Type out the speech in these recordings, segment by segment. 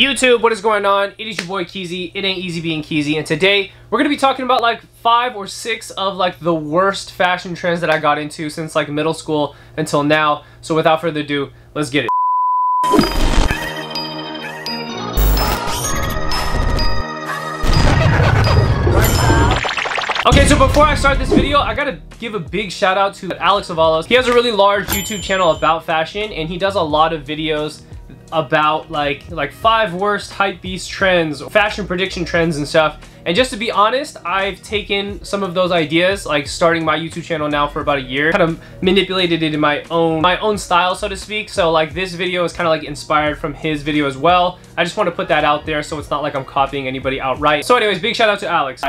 YouTube, what is going on? It is your boy Keezy. It ain't easy being Keezy. And today, we're gonna be talking about like five or six of like the worst fashion trends that I got into since like middle school until now. So without further ado, let's get it. Okay, so before I start this video, I gotta give a big shout out to Alex Avalos. He has a really large YouTube channel about fashion and he does a lot of videos about like like five worst hype beast trends, fashion prediction trends and stuff. And just to be honest, I've taken some of those ideas, like starting my YouTube channel now for about a year, kind of manipulated it in my own my own style, so to speak. So like this video is kind of like inspired from his video as well. I just want to put that out there so it's not like I'm copying anybody outright. So anyways, big shout out to Alex.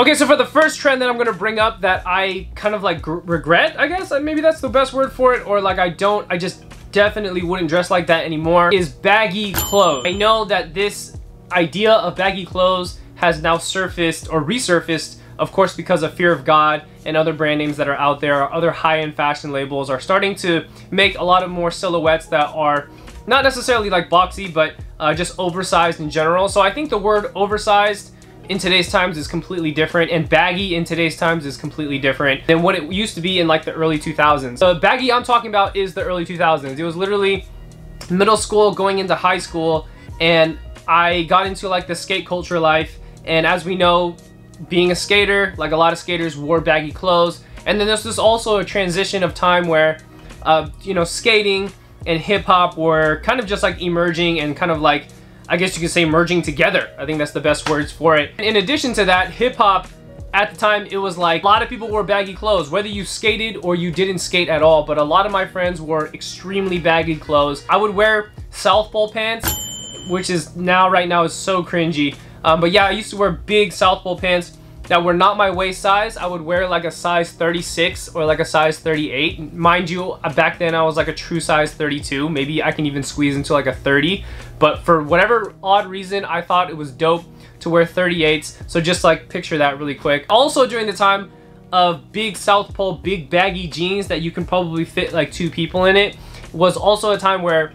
Okay, so for the first trend that I'm gonna bring up that I kind of like regret, I guess, uh, maybe that's the best word for it, or like I don't, I just definitely wouldn't dress like that anymore, is baggy clothes. I know that this idea of baggy clothes has now surfaced or resurfaced of course because of Fear of God and other brand names that are out there, other high-end fashion labels are starting to make a lot of more silhouettes that are not necessarily like boxy, but uh, just oversized in general. So I think the word oversized in today's times is completely different and baggy in today's times is completely different than what it used to be in like the early 2000s. The baggy I'm talking about is the early 2000s. It was literally middle school going into high school and I got into like the skate culture life and as we know being a skater like a lot of skaters wore baggy clothes and then there's this also a transition of time where uh, you know skating and hip-hop were kind of just like emerging and kind of like I guess you could say merging together. I think that's the best words for it. In addition to that, hip hop at the time it was like a lot of people wore baggy clothes whether you skated or you didn't skate at all but a lot of my friends wore extremely baggy clothes i would wear south pole pants which is now right now is so cringy um, but yeah i used to wear big south pole pants that were not my waist size i would wear like a size 36 or like a size 38 mind you back then i was like a true size 32 maybe i can even squeeze into like a 30 but for whatever odd reason, I thought it was dope to wear 38s. So just like picture that really quick. Also during the time of big South Pole, big baggy jeans that you can probably fit like two people in it, was also a time where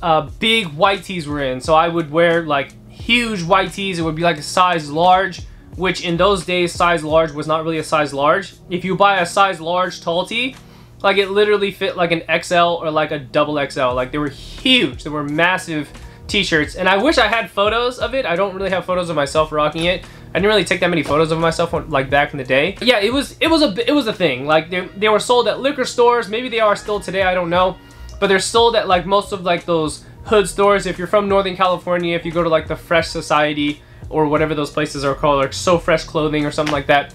uh, big white tees were in. So I would wear like huge white tees. It would be like a size large, which in those days, size large was not really a size large. If you buy a size large tall tee, like it literally fit like an XL or like a double XL. Like they were huge. They were massive t-shirts and I wish I had photos of it. I don't really have photos of myself rocking it. I didn't really take that many photos of myself like back in the day. Yeah, it was it was a it was a thing. Like they they were sold at liquor stores. Maybe they are still today. I don't know. But they're sold at like most of like those hood stores. If you're from Northern California, if you go to like the Fresh Society or whatever those places are called, like So Fresh Clothing or something like that.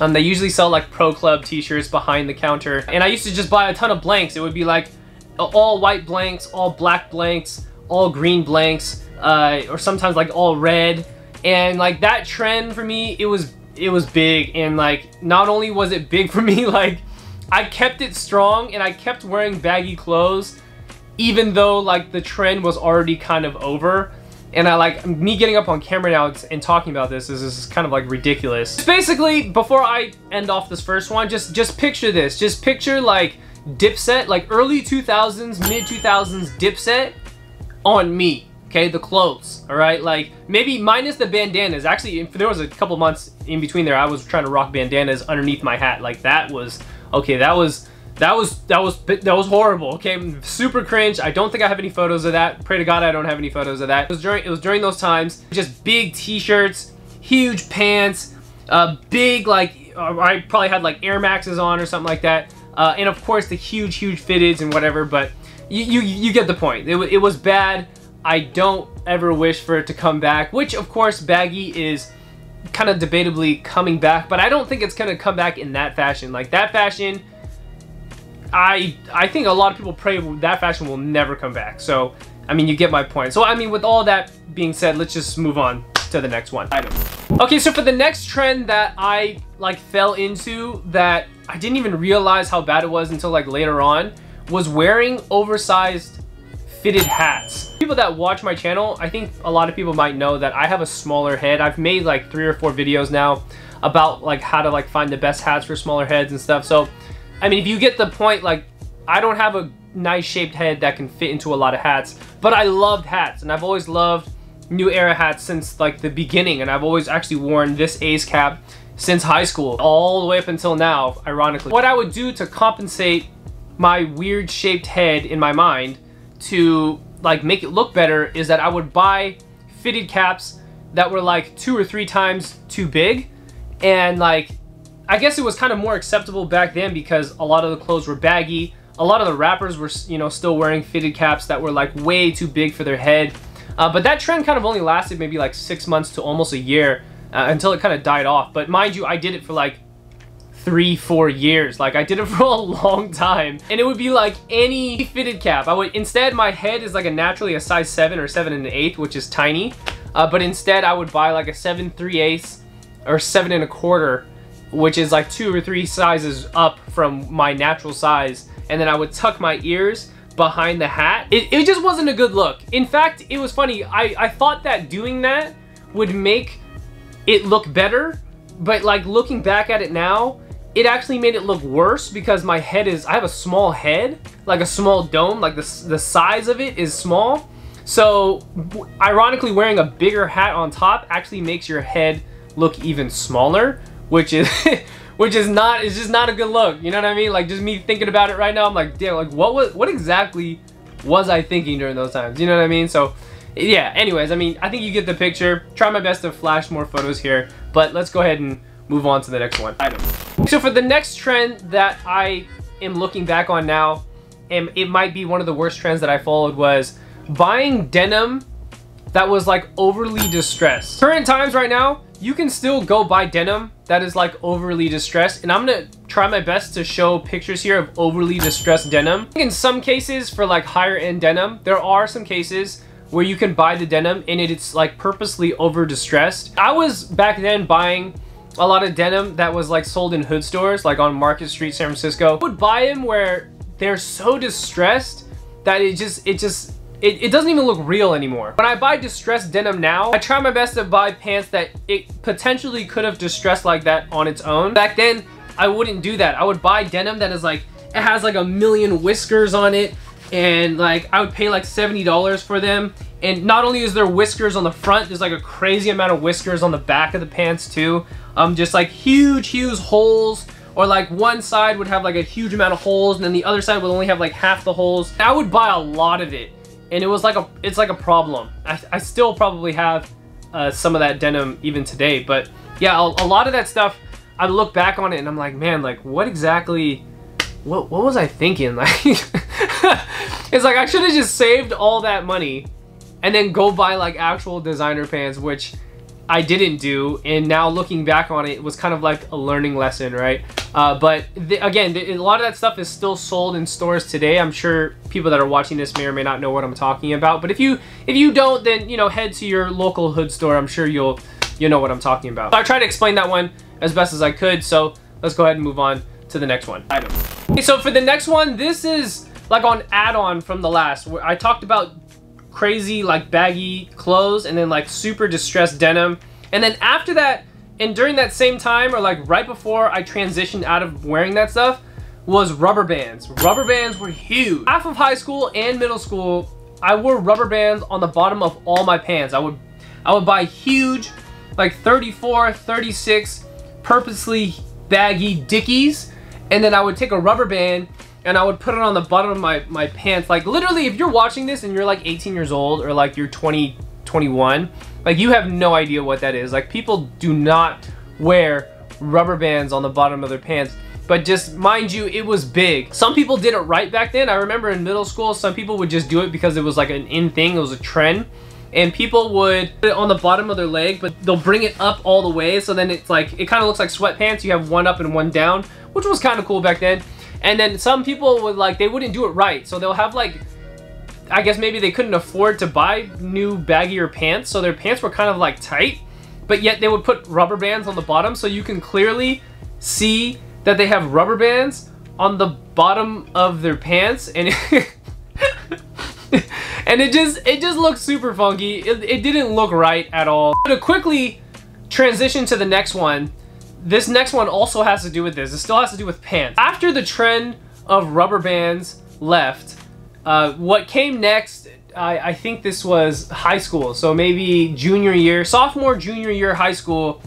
Um, they usually sell like Pro Club t-shirts behind the counter. And I used to just buy a ton of blanks. It would be like all white blanks, all black blanks, all green blanks, uh, or sometimes like all red. And like that trend for me, it was it was big. And like not only was it big for me, like I kept it strong and I kept wearing baggy clothes, even though like the trend was already kind of over. And I like me getting up on camera now and talking about this is, is kind of like ridiculous. Basically, before I end off this first one, just just picture this. Just picture like Dipset, like early 2000s, mid 2000s Dipset on me okay the clothes all right like maybe minus the bandanas actually there was a couple months in between there i was trying to rock bandanas underneath my hat like that was okay that was that was that was that was horrible okay super cringe i don't think i have any photos of that pray to god i don't have any photos of that it was during it was during those times just big t-shirts huge pants uh big like uh, i probably had like air maxes on or something like that uh, and of course the huge huge fitteds and whatever but you, you, you get the point. It, it was bad. I don't ever wish for it to come back, which of course baggy is kind of debatably coming back, but I don't think it's to come back in that fashion. Like that fashion, I I think a lot of people pray that fashion will never come back. So, I mean, you get my point. So, I mean, with all that being said, let's just move on to the next one. Item. Okay, so for the next trend that I like fell into that I didn't even realize how bad it was until like later on was wearing oversized fitted hats. People that watch my channel, I think a lot of people might know that I have a smaller head. I've made like three or four videos now about like how to like find the best hats for smaller heads and stuff. So, I mean, if you get the point, like I don't have a nice shaped head that can fit into a lot of hats, but I loved hats and I've always loved new era hats since like the beginning and I've always actually worn this ace cap since high school all the way up until now ironically. What I would do to compensate my weird shaped head in my mind to like make it look better is that I would buy fitted caps that were like two or three times too big and like I guess it was kind of more acceptable back then because a lot of the clothes were baggy a lot of the rappers were you know still wearing fitted caps that were like way too big for their head uh, but that trend kind of only lasted maybe like six months to almost a year uh, until it kind of died off but mind you I did it for like three, four years. Like I did it for a long time. And it would be like any fitted cap. I would, instead my head is like a naturally a size seven or seven and an eighth, which is tiny. Uh, but instead I would buy like a seven, three eighths or seven and a quarter, which is like two or three sizes up from my natural size. And then I would tuck my ears behind the hat. It, it just wasn't a good look. In fact, it was funny. I, I thought that doing that would make it look better. But like looking back at it now, it actually made it look worse because my head is, I have a small head, like a small dome, like the, the size of it is small. So ironically wearing a bigger hat on top actually makes your head look even smaller, which is, which is not, it's just not a good look. You know what I mean? Like just me thinking about it right now, I'm like, damn, like what was, what exactly was I thinking during those times? You know what I mean? So yeah, anyways, I mean, I think you get the picture. Try my best to flash more photos here, but let's go ahead and move on to the next one. Item. So for the next trend that I am looking back on now, and it might be one of the worst trends that I followed was buying denim that was like overly distressed. Current times right now, you can still go buy denim that is like overly distressed and I'm gonna try my best to show pictures here of overly distressed denim. In some cases for like higher end denim, there are some cases where you can buy the denim and it's like purposely over distressed. I was back then buying a lot of denim that was like sold in hood stores, like on Market Street, San Francisco. I would buy them where they're so distressed that it just, it just, it, it, doesn't even look real anymore. When I buy distressed denim now, I try my best to buy pants that it potentially could have distressed like that on its own. Back then, I wouldn't do that. I would buy denim that is like, it has like a million whiskers on it and like I would pay like $70 for them and not only is there whiskers on the front there's like a crazy amount of whiskers on the back of the pants too um just like huge huge holes or like one side would have like a huge amount of holes and then the other side would only have like half the holes I would buy a lot of it and it was like a it's like a problem. I, I still probably have uh, some of that denim even today but yeah a, a lot of that stuff I look back on it and I'm like man like what exactly what, what was I thinking? Like it's like I should have just saved all that money and then go buy like actual designer pants, which I didn't do. And now looking back on it, it was kind of like a learning lesson, right? Uh, but the, again, the, a lot of that stuff is still sold in stores today. I'm sure people that are watching this may or may not know what I'm talking about. But if you if you don't, then you know head to your local hood store. I'm sure you'll you know what I'm talking about. So I tried to explain that one as best as I could. So let's go ahead and move on to the next one. Item. Okay, so for the next one, this is like on add-on from the last where I talked about crazy like baggy clothes and then like super distressed denim. And then after that and during that same time or like right before I transitioned out of wearing that stuff was rubber bands. Rubber bands were huge. Half of high school and middle school I wore rubber bands on the bottom of all my pants. I would I would buy huge like 34 36 purposely baggy dickies and then I would take a rubber band and I would put it on the bottom of my, my pants. Like literally, if you're watching this and you're like 18 years old or like you're 20, 21, like you have no idea what that is. Like people do not wear rubber bands on the bottom of their pants. But just mind you, it was big. Some people did it right back then. I remember in middle school, some people would just do it because it was like an in thing. It was a trend. And people would put it on the bottom of their leg, but they'll bring it up all the way. So then it's like, it kind of looks like sweatpants. You have one up and one down, which was kind of cool back then. And then some people would like, they wouldn't do it right. So they'll have like, I guess maybe they couldn't afford to buy new baggier pants. So their pants were kind of like tight, but yet they would put rubber bands on the bottom. So you can clearly see that they have rubber bands on the bottom of their pants. And and it just, it just looks super funky. It, it didn't look right at all. To quickly transition to the next one, this next one also has to do with this. It still has to do with pants. After the trend of rubber bands left, uh, what came next, I, I think this was high school, so maybe junior year, sophomore, junior year high school,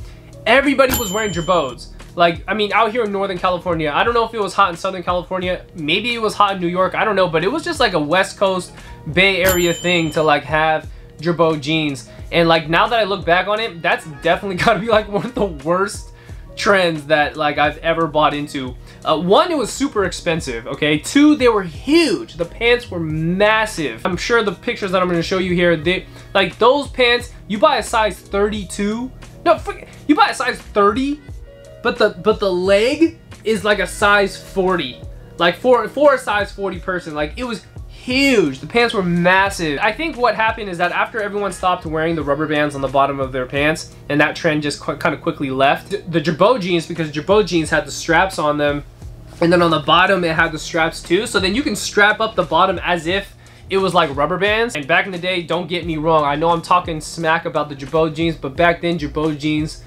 everybody was wearing Girbauds. Like, I mean, out here in Northern California, I don't know if it was hot in Southern California. Maybe it was hot in New York. I don't know. But it was just like a West Coast Bay Area thing to like have Girbaud jeans. And like now that I look back on it, that's definitely got to be like one of the worst trends that like I've ever bought into. Uh, one, it was super expensive, okay? Two, they were huge. The pants were massive. I'm sure the pictures that I'm gonna show you here, they like those pants, you buy a size 32, no, you buy a size 30, but the but the leg is like a size 40. Like for, for a size 40 person, like it was huge. The pants were massive. I think what happened is that after everyone stopped wearing the rubber bands on the bottom of their pants, and that trend just kind of quickly left, the, the Girbaud jeans, because Girbaud jeans had the straps on them, and then on the bottom it had the straps too, so then you can strap up the bottom as if it was like rubber bands. And back in the day, don't get me wrong, I know I'm talking smack about the Girbaud jeans, but back then Girbaud jeans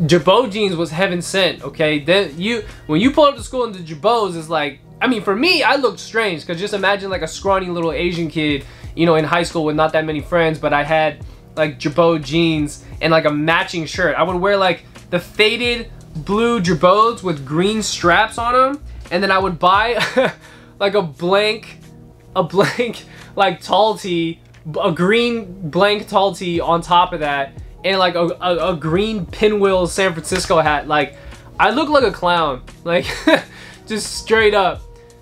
Girbaud jeans was heaven sent, okay? Then you when you pull up to school in the Girbauds, it's like I mean, for me, I looked strange because just imagine like a scrawny little Asian kid, you know, in high school with not that many friends, but I had like Girbaud jeans and like a matching shirt. I would wear like the faded blue Girbauds with green straps on them, and then I would buy like a blank, a blank like tall tee, a green blank tall tee on top of that, and like a, a, a green pinwheel San Francisco hat. Like, I look like a clown. Like, just straight up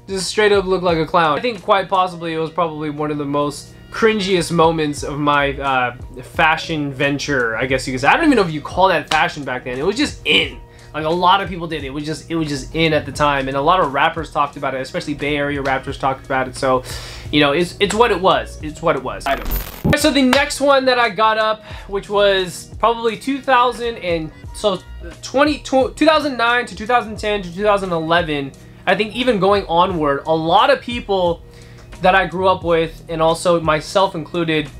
just straight up look like a clown. I think quite possibly it was probably one of the most cringiest moments of my uh, fashion venture, I guess you could say. I don't even know if you call that fashion back then. It was just in. Like a lot of people did. It was just it was just in at the time, and a lot of rappers talked about it, especially Bay Area rappers talked about it. So, you know, it's it's what it was. It's what it was. Item. So the next one that I got up, which was probably 2000 and so 20, 2009 to 2010 to 2011 I think even going onward, a lot of people that I grew up with, and also myself included,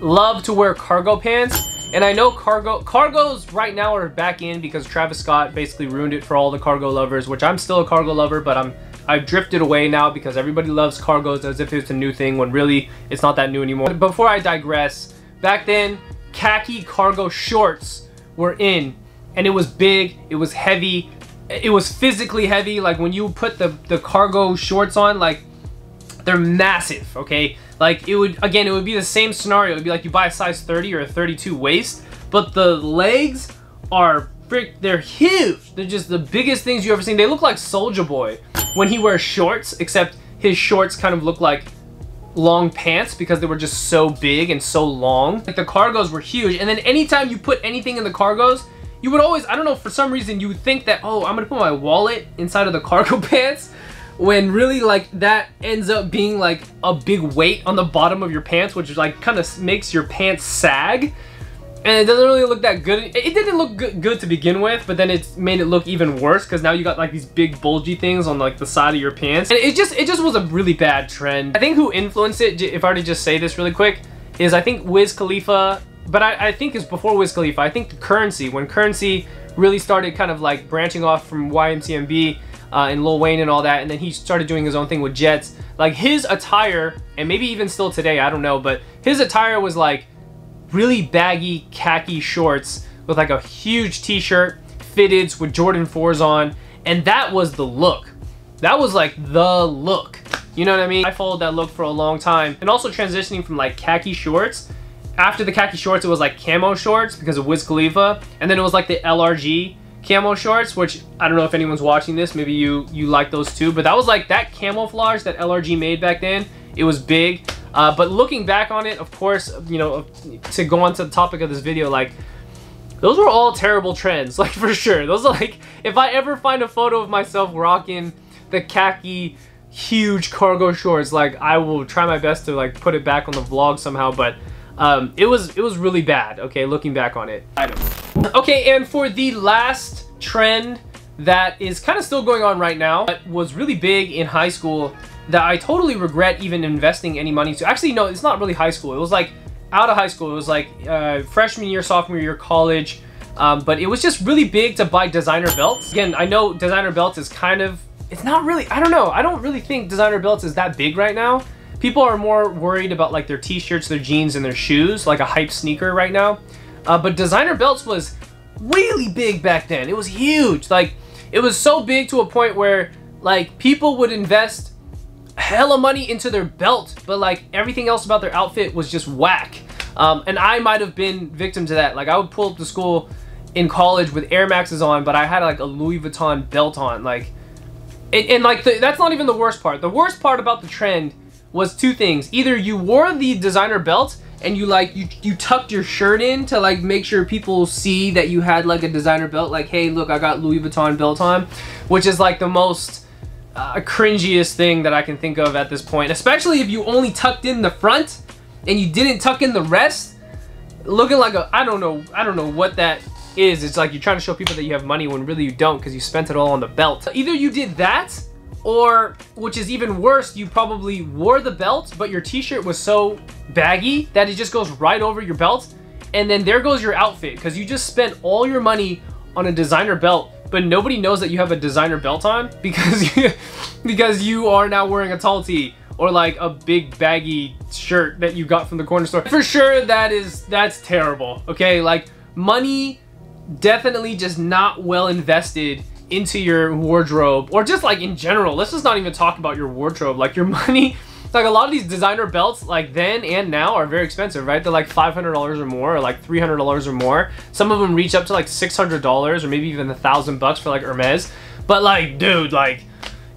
love to wear cargo pants. And I know cargo cargos right now are back in because Travis Scott basically ruined it for all the cargo lovers, which I'm still a cargo lover, but I'm I've drifted away now because everybody loves cargos as if it's a new thing when really it's not that new anymore. Before I digress, back then khaki cargo shorts were in and it was big, it was heavy, it was physically heavy. Like when you put the, the cargo shorts on, like they're massive, okay? Like it would, again, it would be the same scenario. It would be like you buy a size 30 or a 32 waist, but the legs are frick, they're huge. They're just the biggest things you ever seen. They look like Soldier Boy when he wears shorts, except his shorts kind of look like long pants because they were just so big and so long. Like the cargos were huge. And then anytime you put anything in the cargos, you would always, I don't know, for some reason you would think that, oh, I'm gonna put my wallet inside of the cargo pants when really like that ends up being like a big weight on the bottom of your pants which is like kind of makes your pants sag and it doesn't really look that good it didn't look good, to begin with but then it's made it look even worse because now you got like these big bulgy things on like the side of your pants and it just it just was a really bad trend i think who influenced it if i were to just say this really quick is i think wiz khalifa but I, I think it's before Wiz Khalifa. I think the Curren$y, when Curren$y really started kind of like branching off from YMCMB uh, and Lil Wayne and all that, and then he started doing his own thing with Jets. Like his attire, and maybe even still today, I don't know, but his attire was like really baggy khaki shorts with like a huge t-shirt, fitteds with Jordan 4s on, and that was the look. That was like the look. You know what I mean? I followed that look for a long time. And also transitioning from like khaki shorts after the khaki shorts, it was like camo shorts because of Wiz Khalifa. And then it was like the LRG camo shorts, which I don't know if anyone's watching this. Maybe you, you like those too. But that was like that camouflage that LRG made back then. It was big. Uh, but looking back on it, of course, you know, to go on to the topic of this video, like, those were all terrible trends, like, for sure. Those are like, if I ever find a photo of myself rocking the khaki huge cargo shorts, like, I will try my best to, like, put it back on the vlog somehow, but um, it was it was really bad, okay, looking back on it. Okay, and for the last trend that is kind of still going on right now, but was really big in high school that I totally regret even investing any money to. Actually, no, it's not really high school. It was like out of high school. It was like uh, freshman year, sophomore year, college. Um, but it was just really big to buy designer belts. Again, I know designer belts is kind of, it's not really, I don't know. I don't really think designer belts is that big right now people are more worried about like their t-shirts, their jeans, and their shoes, like a hype sneaker right now. Uh, but designer belts was really big back then. It was huge. Like, it was so big to a point where like people would invest hella money into their belt, but like everything else about their outfit was just whack. Um, and I might have been victim to that. Like I would pull up to school in college with Air Maxes on, but I had like a Louis Vuitton belt on. Like, and, and like the, that's not even the worst part. The worst part about the trend was two things. Either you wore the designer belt and you like you you tucked your shirt in to like make sure people see that you had like a designer belt. Like, hey, look, I got Louis Vuitton belt on, which is like the most uh, cringiest thing that I can think of at this point. Especially if you only tucked in the front and you didn't tuck in the rest. Looking like a I don't know I don't know what that is. It's like you're trying to show people that you have money when really you don't because you spent it all on the belt. Either you did that or, which is even worse, you probably wore the belt, but your t-shirt was so baggy that it just goes right over your belt. And then there goes your outfit because you just spent all your money on a designer belt, but nobody knows that you have a designer belt on because you, because you are now wearing a tall tee or like a big baggy shirt that you got from the corner store. For sure, that is, that's terrible, okay? Like, money definitely just not well invested into your wardrobe or just like in general let's just not even talk about your wardrobe like your money like a lot of these designer belts like then and now are very expensive right? They're like $500 or more or like $300 or more. Some of them reach up to like $600 or maybe even a thousand bucks for like Hermes. But like dude like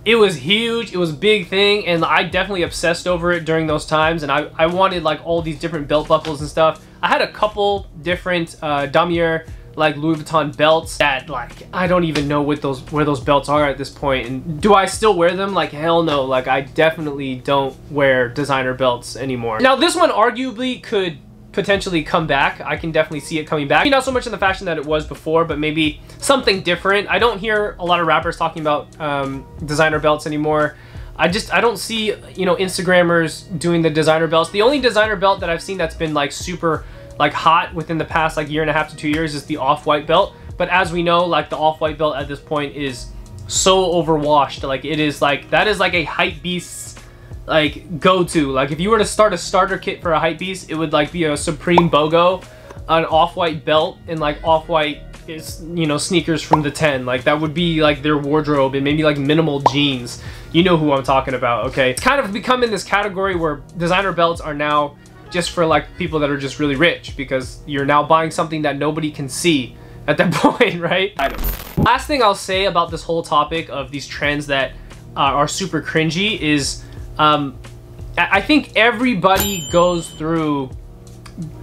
it was huge. It was a big thing and I definitely obsessed over it during those times and I, I wanted like all these different belt buckles and stuff. I had a couple different uh, Damier like Louis Vuitton belts that like I don't even know what those where those belts are at this point. And do I still wear them? Like hell no. Like I definitely don't wear designer belts anymore. Now this one arguably could potentially come back. I can definitely see it coming back. Maybe not so much in the fashion that it was before but maybe something different. I don't hear a lot of rappers talking about um, designer belts anymore. I just I don't see you know Instagrammers doing the designer belts. The only designer belt that I've seen that's been like super like hot within the past like year and a half to two years is the off-white belt. But as we know, like the off-white belt at this point is so overwashed. Like it is like, that is like a hype beast like go-to. Like if you were to start a starter kit for a hype beast, it would like be a Supreme BOGO, an off-white belt, and like off-white is you know sneakers from the 10 like that would be like their wardrobe and maybe like minimal jeans you know who i'm talking about okay it's kind of become in this category where designer belts are now just for like people that are just really rich because you're now buying something that nobody can see at that point, right? Last thing I'll say about this whole topic of these trends that uh, are super cringy is um, I think everybody goes through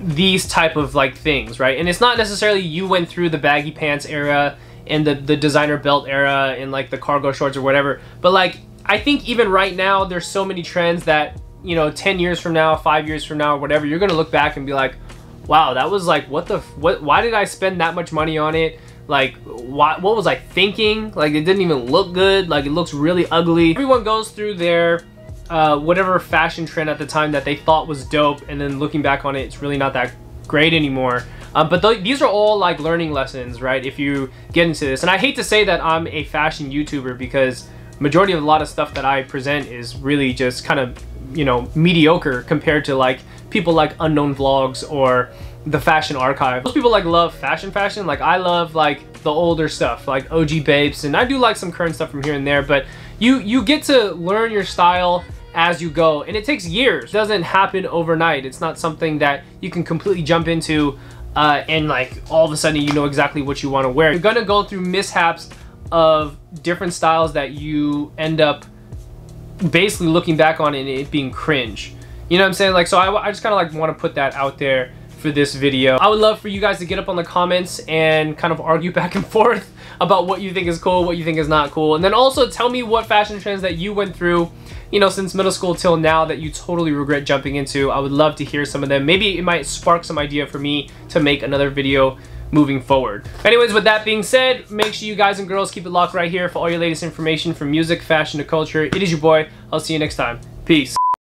these type of like things, right? And it's not necessarily you went through the baggy pants era and the, the designer belt era and like the cargo shorts or whatever, but like I think even right now there's so many trends that you know 10 years from now five years from now whatever you're gonna look back and be like wow that was like what the what why did i spend that much money on it? Like what what was i thinking? Like it didn't even look good. Like it looks really ugly. Everyone goes through their uh, whatever fashion trend at the time that they thought was dope and then looking back on it it's really not that great anymore. Um, but th these are all like learning lessons right if you get into this. And i hate to say that i'm a fashion youtuber because majority of a lot of stuff that i present is really just kind of you know, mediocre compared to like people like Unknown Vlogs or the Fashion Archive. Most people like love fashion fashion. Like I love like the older stuff like OG Babes and I do like some current stuff from here and there but you you get to learn your style as you go and it takes years. It doesn't happen overnight. It's not something that you can completely jump into uh, and like all of a sudden you know exactly what you want to wear. You're gonna go through mishaps of different styles that you end up basically looking back on it it being cringe. You know what I'm saying? Like, so I, I just kind of like want to put that out there for this video. I would love for you guys to get up on the comments and kind of argue back and forth about what you think is cool, what you think is not cool. And then also tell me what fashion trends that you went through, you know, since middle school till now that you totally regret jumping into. I would love to hear some of them. Maybe it might spark some idea for me to make another video moving forward. Anyways, with that being said, make sure you guys and girls keep it locked right here for all your latest information from music, fashion, to culture. It is your boy. I'll see you next time. Peace.